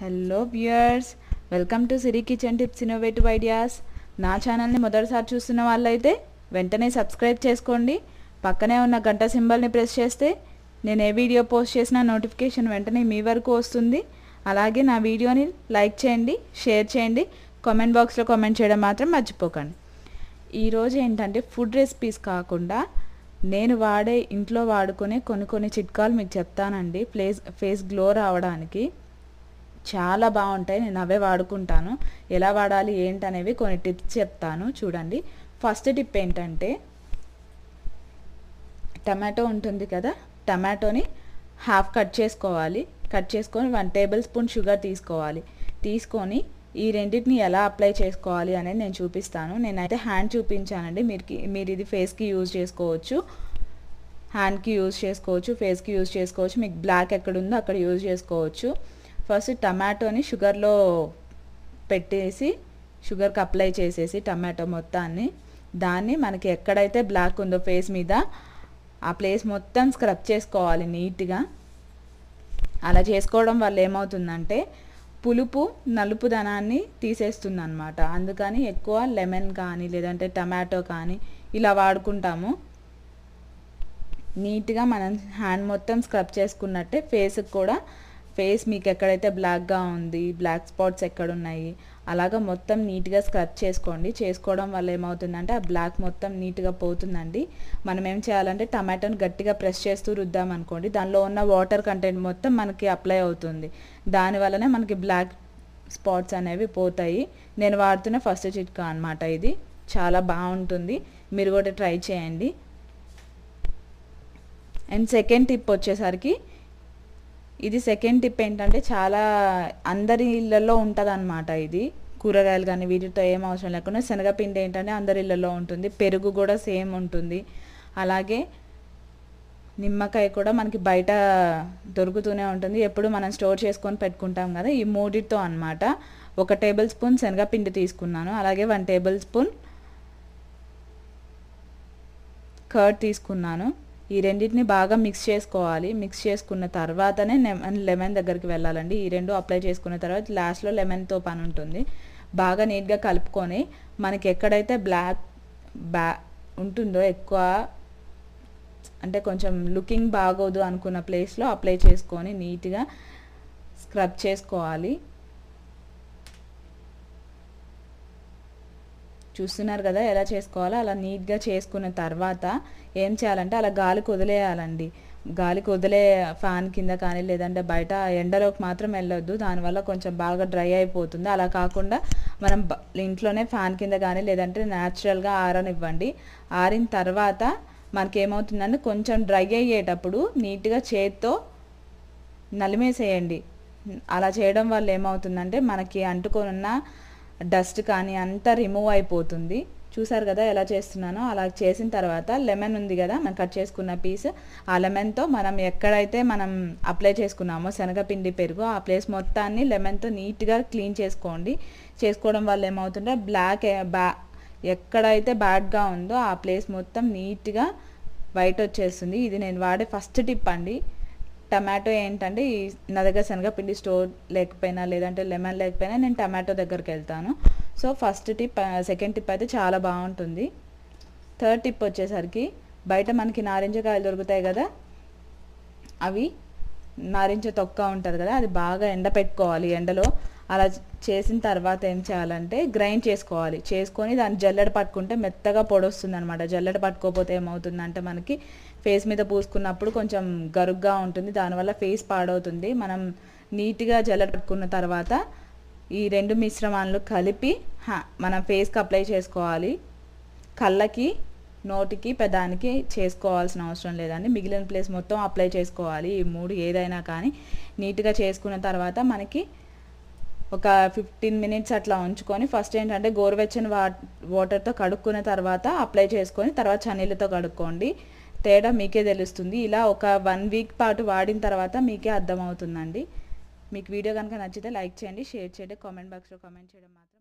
Hello viewers welcome to Siri kitchen tips innovative ideas నా ఛానల్ని మొదటిసారి చూస్తున్న వాళ్ళైతే వెంటనే సబ్స్క్రైబ్ చేసుకోండి. పక్కనే ఉన్న గంట సింబల్ని ప్రెస్ చేస్తే నేను ఏ వీడియో పోస్ట్ చేసినా నోటిఫికేషన్ వెంటనే మీ వరకు వస్తుంది. అలాగే నా వీడియోని లైక్ చేయండి షేర్ చేయండి కామెంట్ బాక్స్లో కామెంట్ చేయడం మాత్రం మర్చిపోకండి. ఈరోజు ఏంటంటే ఫుడ్ రెసిపీస్ కాకుండా నేను వాడే ఇంట్లో వాడుకునే కొన్ని కొన్ని చిట్కాలు మీకు చెప్తానండి. ఫేస్ ఫేస్ గ్లో రావడానికి. చాలా బాగుంటాయి. నేను అవే వాడుకుంటాను. ఎలా వాడాలి ఏంటనేవి కొన్ని టిప్స్ చెప్తాను. చూడండి. ఫస్ట్ టిప్ ఏంటంటే టమాటో ఉంటుంది కదా టమాటోని హాఫ్ కట్ చేసుకోవాలి. కట్ చేసుకొని వన్ టేబుల్ స్పూన్ షుగర్ తీసుకోవాలి. తీసుకొని ఈ రెండింటిని ఎలా అప్లై చేసుకోవాలి అనేది నేను చూపిస్తాను. నేనైతే హ్యాండ్ చూపించానండి. మీరు మీరు ఇది ఫేస్కి యూజ్ చేసుకోవచ్చు. హ్యాండ్కి యూజ్ చేసుకోవచ్చు ఫేస్కి యూజ్ చేసుకోవచ్చు. మీకు బ్లాక్ ఎక్కడ ఉందో అక్కడ యూజ్ చేసుకోవచ్చు. ఫస్ట్ టమాటోని షుగర్లో పెట్టేసి షుగర్కి అప్లై చేసేసి టమాటో మొత్తాన్ని. దాన్ని మనకి ఎక్కడైతే బ్లాక్ ఉందో ఫేస్ మీద ఆ ప్లేస్ మొత్తం స్క్రబ్ చేసుకోవాలి నీట్గా. అలా చేసుకోవడం వల్ల ఏమవుతుందంటే పులుపు నలుపుదనాన్ని తీసేస్తుంది అనమాట అందుకని ఎక్కువ లెమన్ కానీ లేదంటే టమాటో కానీ ఇలా వాడుకుంటాము. నీట్గా మనం హ్యాండ్ మొత్తం స్క్రబ్ చేసుకున్నట్టే ఫేస్కి కూడా ఫేస్ మీకు ఎక్కడైతే బ్లాక్గా ఉంది బ్లాక్ స్పాట్స్ ఎక్కడ ఉన్నాయి అలాగా మొత్తం నీట్గా స్క్రబ్ చేసుకోండి. చేసుకోవడం వల్ల ఏమవుతుందంటే ఆ బ్లాక్ మొత్తం నీట్గా పోతుందండి. మనం ఏం చేయాలంటే టమాటోని గట్టిగా ప్రెస్ చేస్తూ రుద్దాం అనుకోండి. దానిలో ఉన్న వాటర్ కంటెంట్ మొత్తం మనకి అప్లై అవుతుంది. దానివల్లనే మనకి బ్లాక్ స్పాట్స్ అనేవి పోతాయి. నేను వాడుతున్న ఫస్ట్ చిట్కా అనమాట ఇది. చాలా బాగుంటుంది. మీరు కూడా ట్రై చేయండి. అండ్ సెకండ్ టిప్ వచ్చేసరికి ఇది సెకండ్ టిప్ ఏంటంటే చాలా అందరి ఇళ్ళల్లో ఉంటుంది అనమాట ఇది. కూరగాయలు కానీ వీటితో ఏం అవసరం లేకుండా శనగపిండి ఏంటంటే అందరి ఇళ్ళల్లో ఉంటుంది. పెరుగు కూడా సేమ్ ఉంటుంది. అలాగే నిమ్మకాయ కూడా మనకి బయట దొరుకుతూనే ఉంటుంది. ఎప్పుడు మనం స్టోర్ చేసుకొని పెట్టుకుంటాం కదా ఈ మూడితో అనమాట ఒక టేబుల్ స్పూన్ శనగపిండి తీసుకున్నాను. అలాగే వన్ టేబుల్ స్పూన్ కర్డ్ తీసుకున్నాను. ఈ రెండింటిని బాగా మిక్స్ చేసుకోవాలి. మిక్స్ చేసుకున్న తర్వాతనే లెమన్ లెమన్ దగ్గరికి వెళ్ళాలండి. ఈ రెండు అప్లై చేసుకున్న తర్వాత లాస్ట్లో లెమన్తో పని ఉంటుంది. బాగా నీట్గా కలుపుకొని మనకి ఎక్కడైతే బ్లాక్ బ్యా ఉంటుందో ఎక్కువ అంటే కొంచెం లుకింగ్ బాగోదు అనుకున్న ప్లేస్లో అప్లై చేసుకొని నీట్గా స్క్రబ్ చేసుకోవాలి. చూస్తున్నారు కదా ఎలా చేసుకోవాలో అలా నీట్గా చేసుకున్న తర్వాత ఏం చేయాలంటే అలా గాలికి వదిలేయాలండి. గాలికి వదిలే ఫ్యాన్ కింద కానీ లేదంటే బయట ఎండలోకి మాత్రం వెళ్ళొద్దు. దానివల్ల కొంచెం బాగా డ్రై అయిపోతుంది. అలా కాకుండా మనం ఇంట్లోనే ఫ్యాన్ కింద కానీ లేదంటే న్యాచురల్గా ఆరనివ్వండి ఆరిన తర్వాత మనకేమవుతుందంటే కొంచెం డ్రై అయ్యేటప్పుడు నీట్గా చేత్తో నలిమేసేయండి. అలా చేయడం వల్ల ఏమవుతుందంటే మనకి అంటుకోనున్న డస్ట్ కానీ అంతా రిమూవ్ అయిపోతుంది. చూసారు కదా ఎలా చేస్తున్నానో? అలా చేసిన తర్వాత లెమన్ ఉంది కదా మనం కట్ చేసుకున్న పీస్. ఆ లెమన్తో మనం ఎక్కడైతే మనం అప్లై చేసుకున్నామో శనగపిండి పెరుగు ఆ ప్లేస్ మొత్తాన్ని లెమన్తో నీట్గా క్లీన్ చేసుకోండి. చేసుకోవడం వల్ల ఏమవుతుంటే బ్లాక్ బ్యా ఎక్కడైతే బ్యాడ్గా ఉందో ఆ ప్లేస్ మొత్తం నీట్గా వైట్ వచ్చేస్తుంది. ఇది నేను వాడే ఫస్ట్ టిప్ అండి. టమాటో ఏంటంటే ఈ నా దగ్గర శనగపిండి స్టోర్ లేకపోయినా లేదంటే లెమన్ లేకపోయినా నేను టమాటో దగ్గరికి వెళ్తాను. So first tip second tip అయితే చాలా బాగుంటుంది. థర్డ్ టిప్ వచ్చేసరికి బయట మనకి నారింజ కాయలు దొరుకుతాయి కదా అవి నారింజ తొక్క ఉంటుంది కదా అది బాగా ఎండ పెట్టుకోవాలి. ఎండలో అలా చేసిన తర్వాత ఏం చేయాలంటే గ్రైండ్ చేసుకోవాలి. చేసుకొని దాన్ని జల్లెడ పట్టుకుంటే మెత్తగా పొడొస్తుంది అనమాట జల్లెడ పట్టుకోకపోతే ఏమవుతుందంటే మనకి ఫేస్ మీద పూసుకున్నప్పుడు కొంచెం గరుగ్గా ఉంటుంది. దానివల్ల ఫేస్ పాడవుతుంది. మనం నీట్గా జల పట్టుకున్న తర్వాత ఈ రెండు మిశ్రమాలను కలిపి మనం ఫేస్కి అప్లై చేసుకోవాలి. కళ్ళకి నోటికి పెదానికి చేసుకోవాల్సిన అవసరం లేదండి. మిగిలిన ప్లేస్ మొత్తం అప్లై చేసుకోవాలి. ఈ మూడు ఏదైనా కానీ నీట్గా చేసుకున్న తర్వాత మనకి ఒక ఫిఫ్టీన్ మినిట్స్ అట్లా ఉంచుకొని ఫస్ట్ ఏంటంటే గోరువెచ్చని వా వాటర్తో కడుక్కున్న తర్వాత అప్లై చేసుకొని తర్వాత చన్నీళ్ళతో కడుక్కోండి. తేడా మీకే తెలుస్తుంది. ఇలా ఒక వన్ వీక్ పాటు వాడిన తర్వాత మీకే అర్థమవుతుందండి. మీకు వీడియో కనుక నచ్చితే లైక్ చేయండి షేర్ చేయండి కామెంట్ బాక్స్లో కామెంట్ చేయడం మాత్రం